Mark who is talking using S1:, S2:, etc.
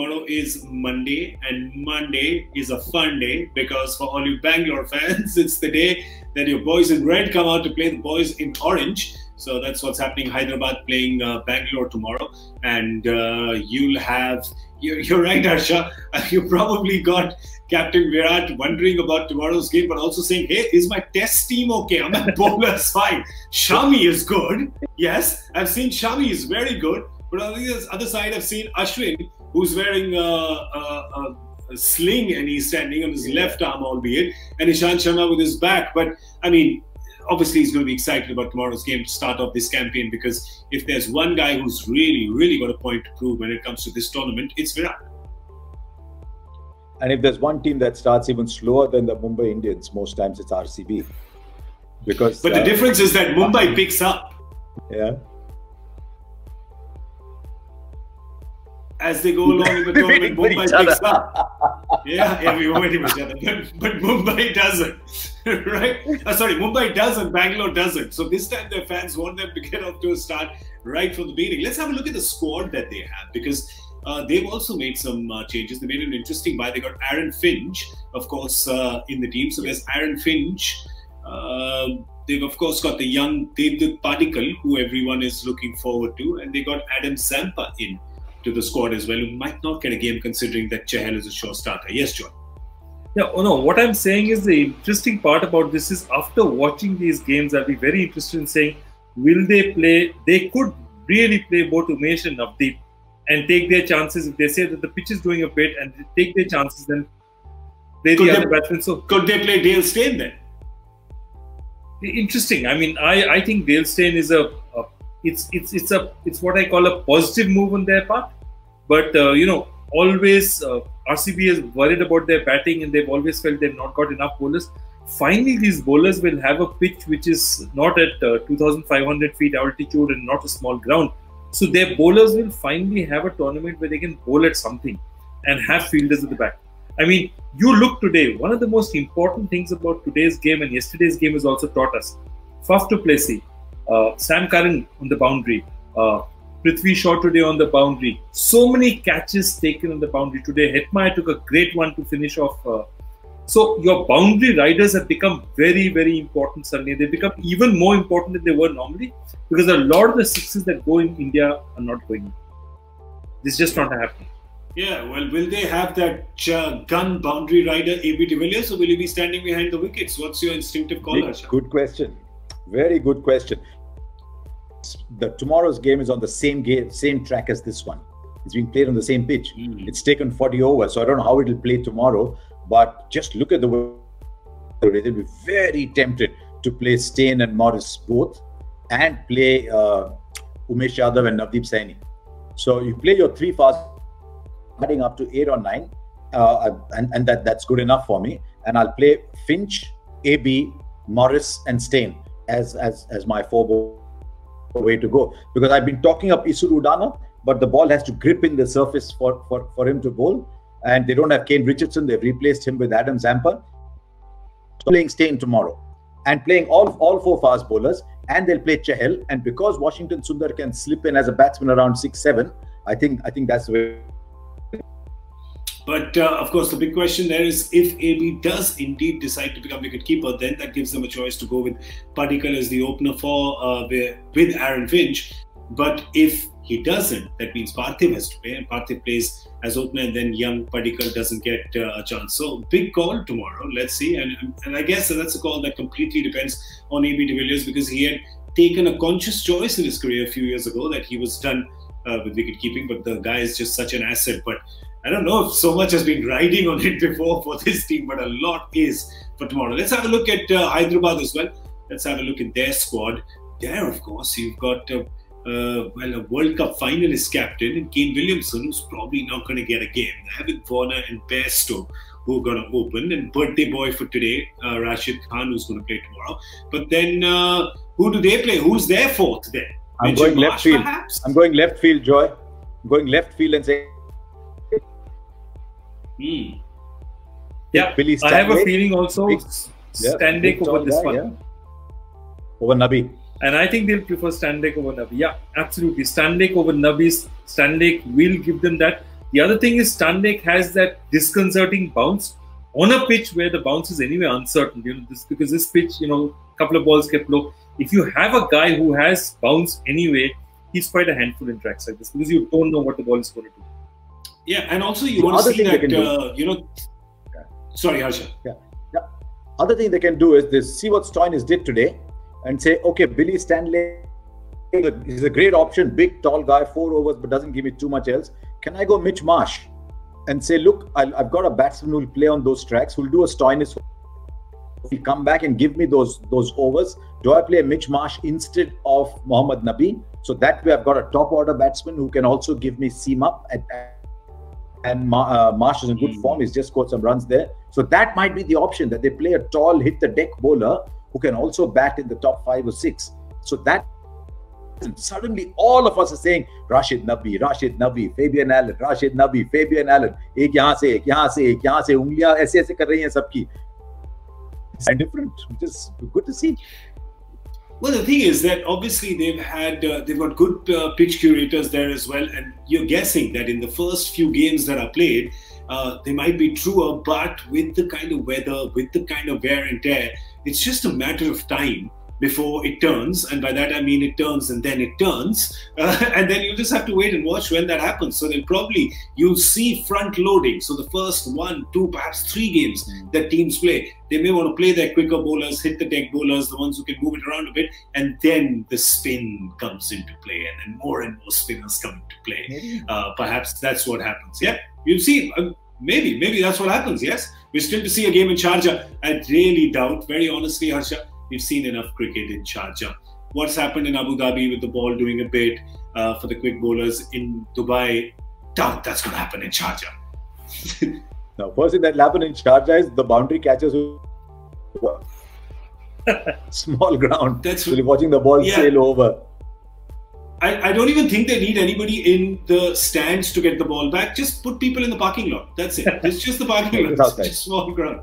S1: tomorrow is Monday, and Monday is a fun day because for all you Bangalore fans, it's the day that your boys in red come out to play the boys in orange. So that's what's happening. Hyderabad playing uh, Bangalore tomorrow, and uh, you'll have. You're, you're right, Harsha. You probably got Captain Virat wondering about tomorrow's game, but also saying, "Hey, is my test team okay? I'm a bowler's fine. Shami is good. Yes, I've seen Shami is very good." But on the other side, I've seen Ashwin, who's wearing a, a, a sling and he's standing on his left arm, albeit, and Ishant Sharma with his back. But I mean, obviously, he's going to be excited about tomorrow's game to start off this campaign because if there's one guy who's really, really got a point to prove when it comes to this tournament, it's Virat.
S2: And if there's one team that starts even slower than the Mumbai Indians, most times it's RCB. Because
S1: but the uh, difference is that Mumbai picks up.
S2: Yeah.
S1: As they go along in the tournament, Mumbai picks up. Yeah, yeah, we waiting for each other. But, but Mumbai doesn't, right? Uh, sorry, Mumbai doesn't, Bangalore doesn't. So this time their fans want them to get off to a start right from the beginning. Let's have a look at the squad that they have because uh, they've also made some uh, changes. They made an interesting buy. They got Aaron Finch, of course, uh, in the team. So there's Aaron Finch. Um, they've of course got the young Devdutt Padikkal, who everyone is looking forward to, and they got Adam Zampa in to the squad as well, who might not get a game considering that Chahal is a sure starter. Yes, John.
S3: Yeah, oh no, what I'm saying is the interesting part about this is after watching these games, I'll be very interested in saying, will they play? They could really play both Umesh and Navdeep and take their chances. If they say that the pitch is doing a bit and they take their chances, then play could the other batsmen. So
S1: could they play Dale Steyn then?
S3: Interesting. I mean, I, I think Dale Steyn is a, a it's it's it's a it's what I call a positive move on their part. But uh, you know, always uh, RCB is worried about their batting, and they've always felt they've not got enough bowlers. Finally, these bowlers will have a pitch which is not at uh, 2,500 feet altitude and not a small ground. So their bowlers will finally have a tournament where they can bowl at something and have fielders at the back. I mean, you look today. One of the most important things about today's game and yesterday's game has also taught us Faf du Plessis uh, Sam Curran on the boundary, uh, Prithvi Shaw today on the boundary. So many catches taken on the boundary today. Hetmyer took a great one to finish off. Uh, so your boundary riders have become very, very important suddenly. They become even more important than they were normally because a lot of the sixes that go in India are not going. This is just not happening.
S1: Yeah, well, will they have that uh, gun boundary rider AB de Villiers or will he be standing behind the wickets? What's your instinctive call,
S2: Good, good question. Very good question the tomorrow's game is on the same game, same track as this one. It's being played on the same pitch. Mm. It's taken 40 overs, so I don't know how it'll play tomorrow. But just look at the way they'll be very tempted to play Steyn and Morris both, and play uh, Umesh Yadav and Navdeep Saini. So you play your three fast, adding up to eight or nine, uh, and and that that's good enough for me. And I'll play Finch, AB, Morris, and Steyn as as as my four ball way to go because I've been talking up Isuru Udana, but the ball has to grip in the surface for, for, for him to bowl. And they don't have Kane Richardson. They've replaced him with Adam Zampa. Playing Steyn tomorrow and playing all, all four fast bowlers. And they'll play Chahal. And because Washington Sundar can slip in as a batsman around 6 7, I think I think that's the way
S1: but uh, of course, the big question there is if AB does indeed decide to become wicketkeeper, then that gives them a choice to go with Padikkal as the opener for uh, with Aaron Finch. But if he doesn't, that means Parthiv has to play, and Parthiv plays as opener, and then young Padikkal doesn't get uh, a chance. So big call tomorrow. Let's see, and and I guess that's a call that completely depends on AB de Villiers because he had taken a conscious choice in his career a few years ago that he was done uh, with wicket keeping, but the guy is just such an asset. But I don't know if so much has been riding on it before for this team, but a lot is for tomorrow. Let's have a look at uh, Hyderabad as well. Let's have a look at their squad. There, of course, you've got uh, uh, well a World Cup finalist captain and Kane Williamson, who's probably not going to get a game. Having Warner and Bairstow, who are going to open, and birthday boy for today, uh, Rashid Khan, who's going to play tomorrow. But then, uh, who do they play? Who's their fourth then?
S2: I'm going left field. Perhaps? I'm going left field, Joy. I'm going left field and saying
S3: Hmm. Yeah, Billy I have a feeling also big, yeah, over this guy, one. Yeah.
S2: Over Nabi.
S3: And I think they'll prefer Stanlake over Nabi. Yeah, absolutely. Stanlake over Nabi. Stanlake will give them that. The other thing is Stanlake has that disconcerting bounce on a pitch where the bounce is anyway uncertain. You know, this because this pitch, you know, a couple of balls kept low. If you have a guy who has bounce anyway, he's quite a handful in tracks like this because you don't know what the ball is going to do.
S1: Yeah, and also you the want to see that uh, you know. Yeah. Sorry, Harsha.
S2: Yeah, yeah. Other thing they can do is this: see what Stoinis did today, and say, okay, Billy Stanlake is a great option, big, tall guy, four overs, but doesn't give me too much else. Can I go Mitch Marsh and say, look, i have got a batsman who'll play on those tracks, who'll do a Stoinis he'll come back and give me those those overs. Do I play Mitch Marsh instead of Mohammad Nabi? So that way, I've got a top order batsman who can also give me seam up And, and uh, Marsh is in good hmm. form. He's just scored some runs there. So that might be the option that they play a tall, hit the deck bowler who can also bat in the top five or six. So that suddenly all of us are saying Rashid Nabi, Rashid Nabi, Fabian Allen, Rashid Nabi, Fabian Allen. एक यहाँ से एक यहाँ से एक यहाँ से उंगलियां ऐसे ऐसे कर रही हैं सबकी and different, which is good to see.
S1: Well, the thing is that obviously they've had uh, they've got good uh, pitch curators there as well, and you're guessing that in the first few games that are played, uh, they might be truer, but with the kind of weather, with the kind of wear and tear, it's just a matter of time before it turns. And by that I mean it turns and then it turns. Uh, and then you just have to wait and watch when that happens. So then probably you'll see front loading. So the first one, two, perhaps three games that teams play, they may want to play their quicker bowlers, hit the deck bowlers, the ones who can move it around a bit. And then the spin comes into play and then more and more spinners come into play. Uh, perhaps that's what happens. Yeah, you'll see. Uh, maybe, maybe that's what happens. Yes. We're still to see a game in Sharjah. I really doubt, very honestly, Harsha, We've seen enough cricket in Sharjah. What's happened in Abu Dhabi with the ball doing a bit uh, for the quick bowlers in Dubai? Doubt that's going to happen in Sharjah.
S2: now, first thing that happened in Sharjah is the boundary catchers who small ground. That's really watching the ball yeah. sail over.
S1: I, I, don't even think they need anybody in the stands to get the ball back. Just put people in the parking lot. That's it. It's just the parking lot. It's just small ground.